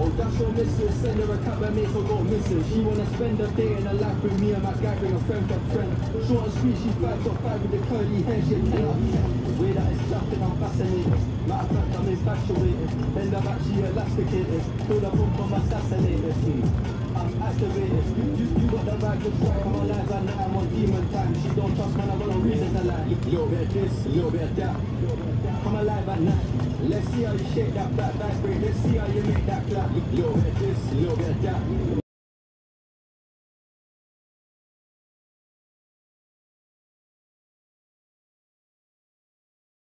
Oh, that's your missus. Send her a cab and make her go missing. She wanna spend a day in her life with me and my guy, bring a friend for friend. Short and sweet, she five foot five with the curly hair, she a 10 out of 10. The way that it's something I'm fascinated. Matter of fact, I'm infatuated. Then I'm actually elasticated. Feel the pump, I'm assassinated. I'm activated. You, you, you got the right to try. I'm alive now, I'm on demon time. She don't trust man, I got no reason to lie. Little bit of this, little bit of that. I'm alive at night. Let's see how you shake that back vibrate. Let's see how you make that clap. Little bit of this, little bit of that.